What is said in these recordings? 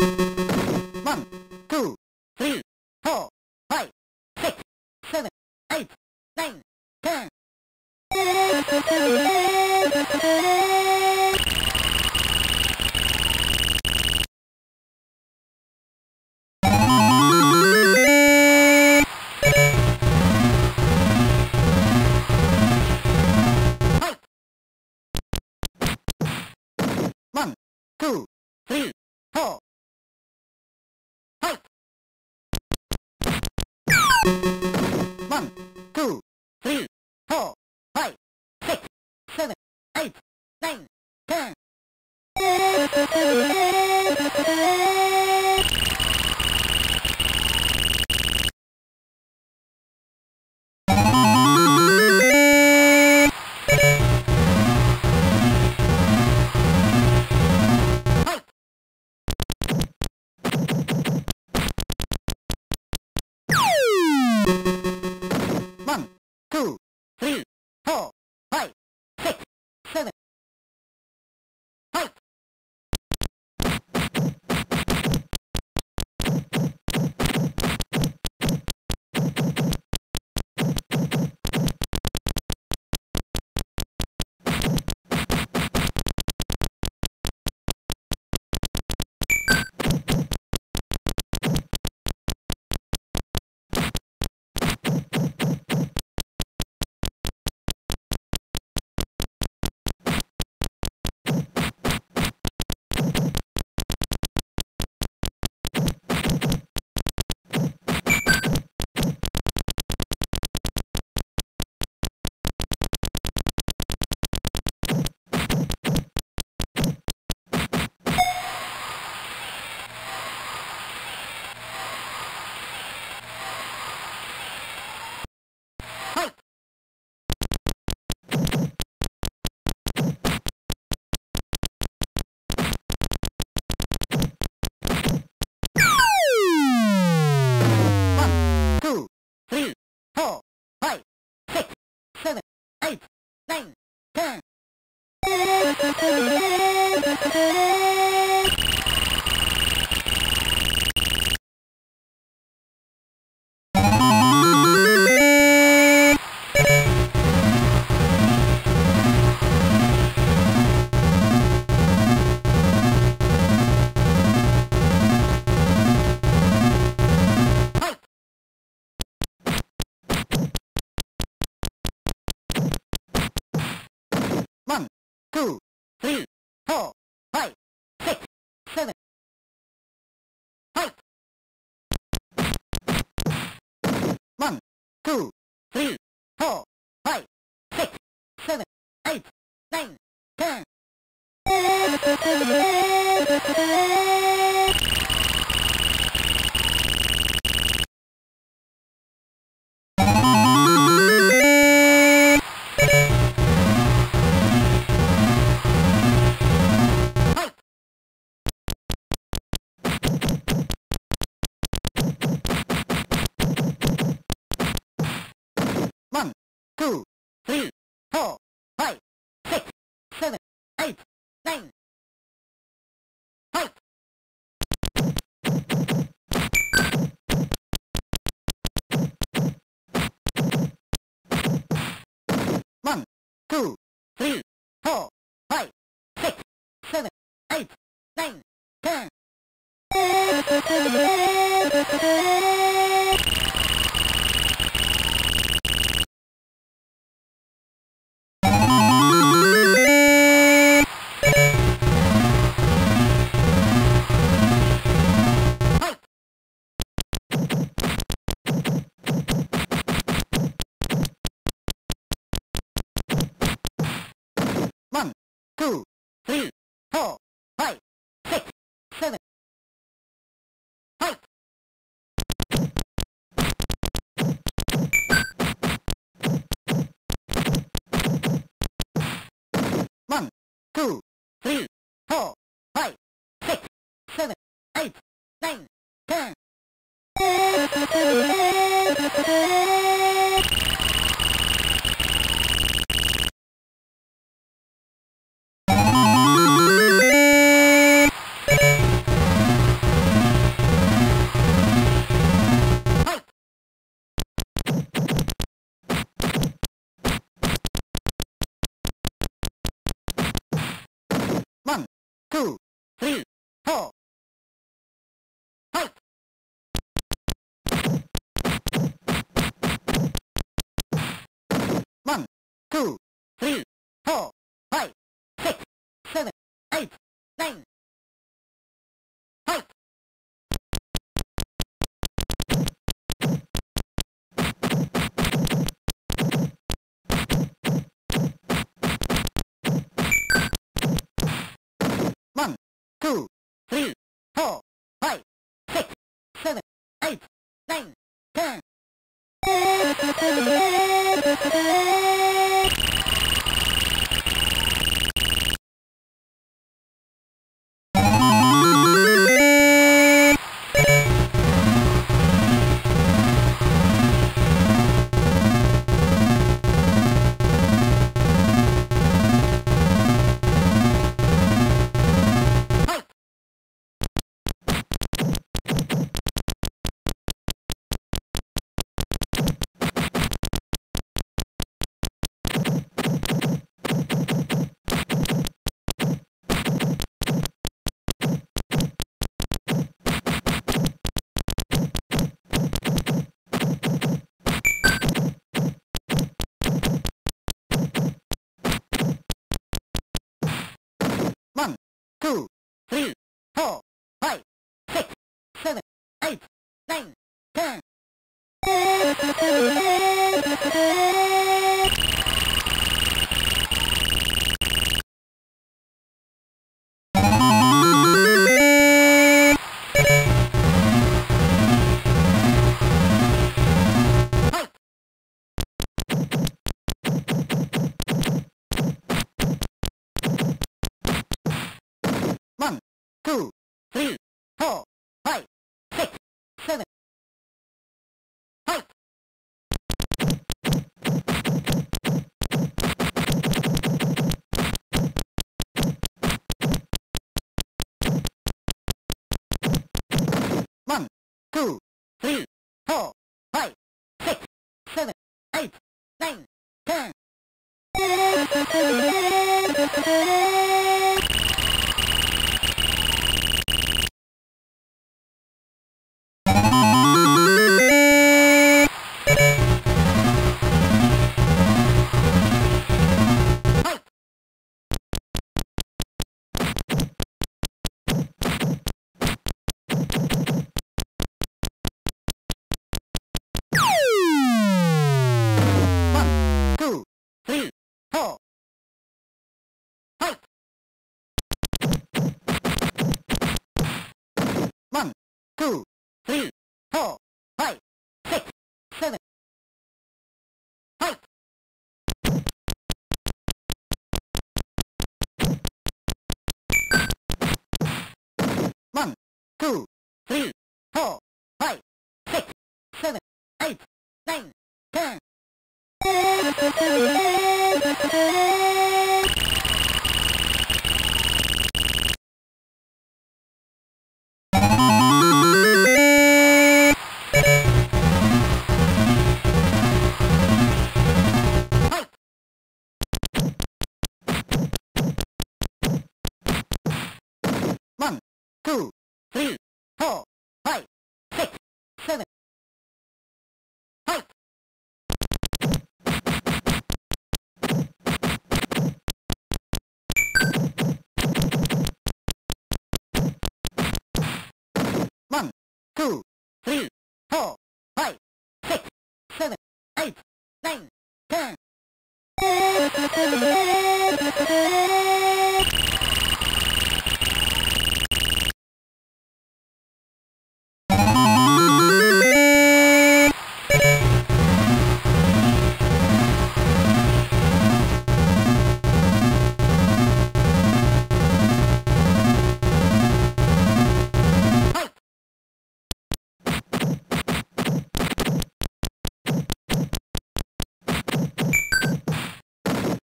you Oh, One, two, three, four, five, six, seven. Fight! One, two, three, four, two, three, four, five, six, seven, eight, nine. Two, Two. Thank you.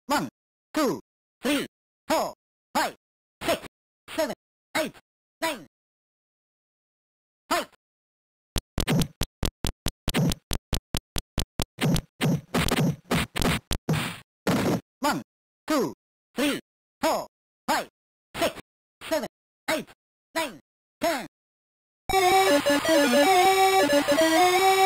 1, 2, 3, 4, 5, 6, 7, One, two, three, four, five, six, seven, eight, nine. Fight! One, two, three, four, five, six, seven, eight, nine, ten.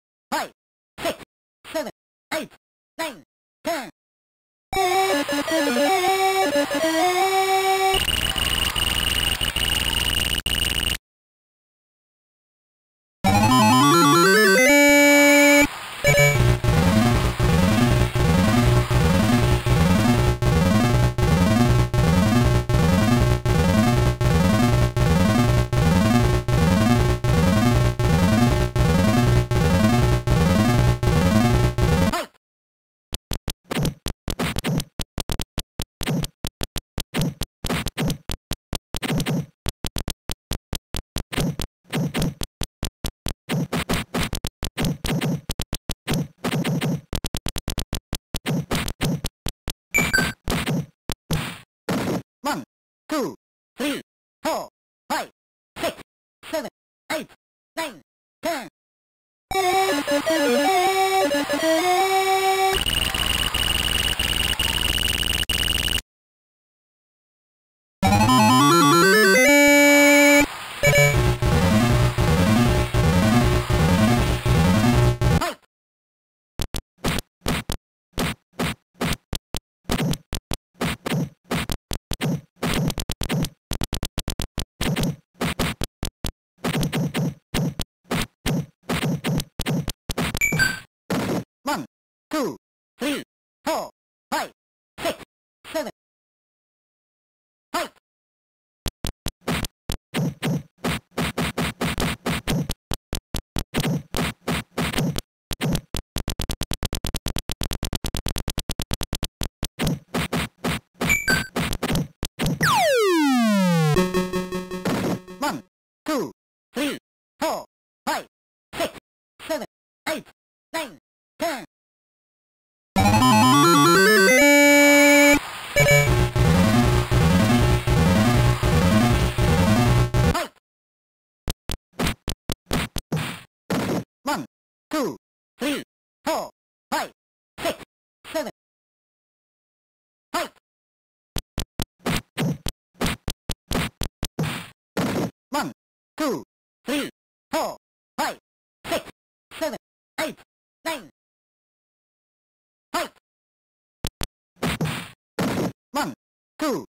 nine, ten. One, two, three, four, five, six, seven. One, two, three. Cool.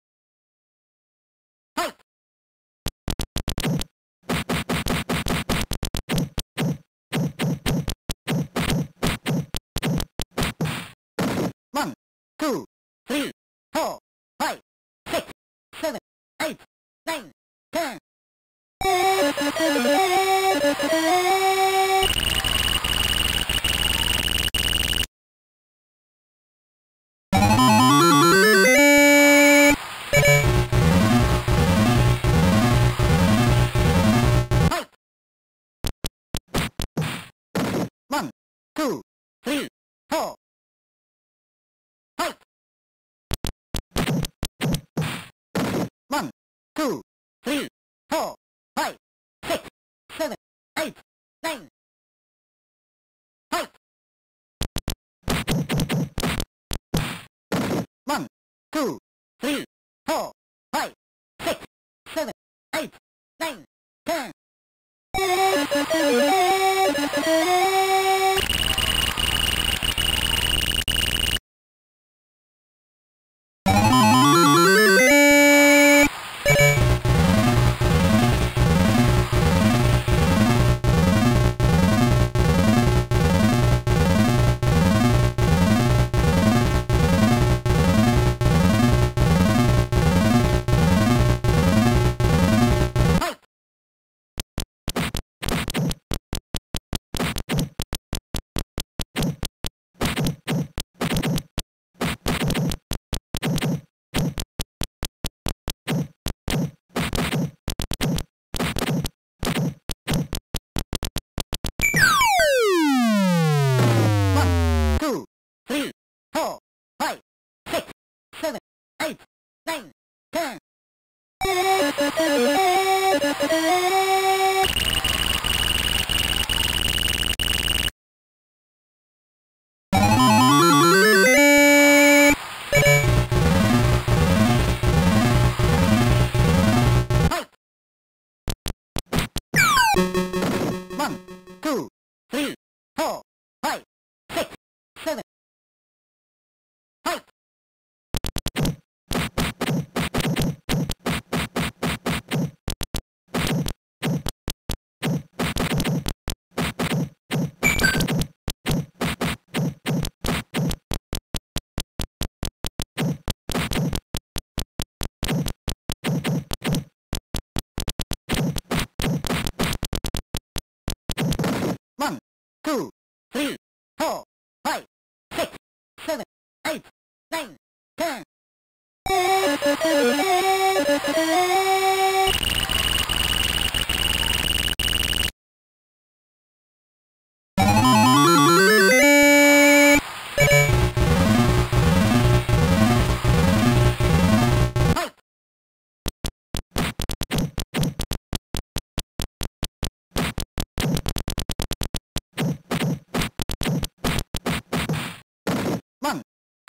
Two, three,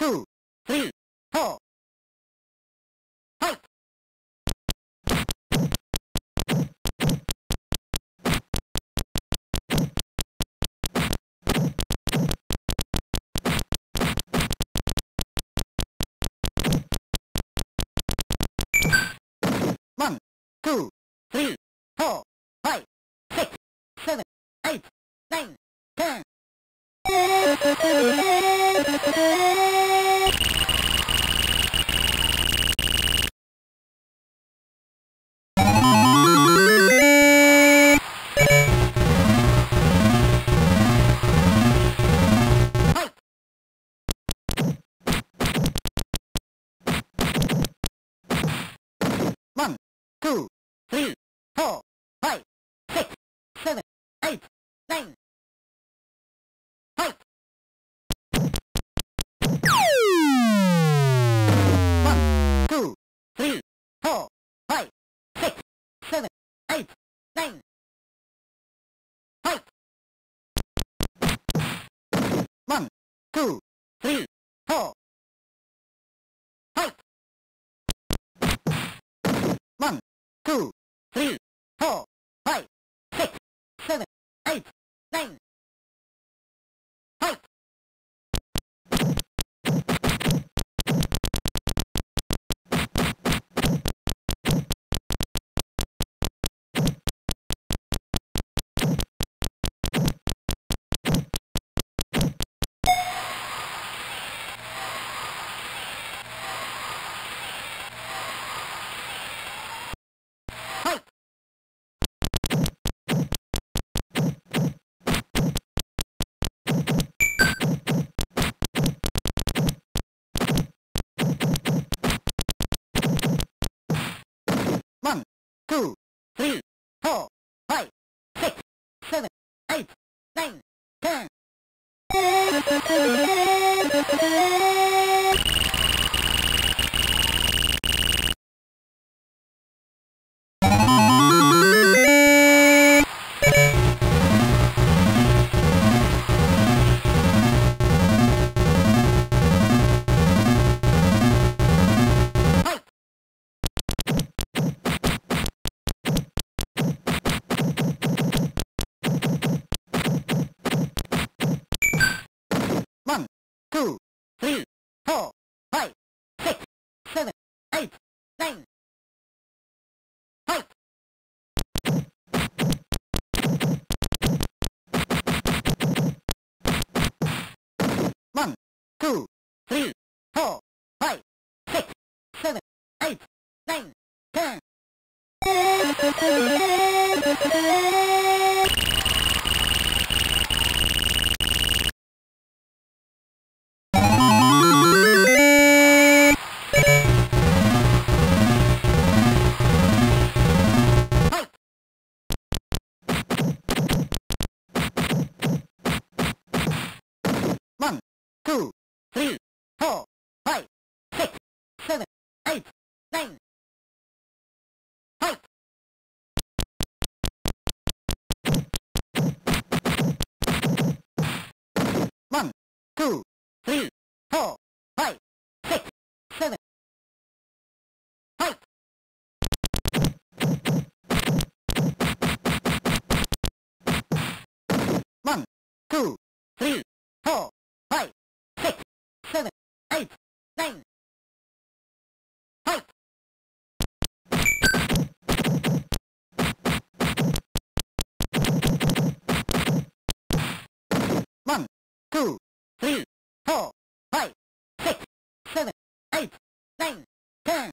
two, three, four. One, two, three, four, five, six, seven, eight, nine, ten. Two, three, four, five, six, seven, eight, nine. Fight! One, two, three, four, five, six, seven, eight, nine. Fight! One, two, three, four. Fight! One, two, two, 7 8 9 two, three, four, five, six, seven, eight, nine. Fight! One, two, three, four, five, six, seven, eight, nine, ten.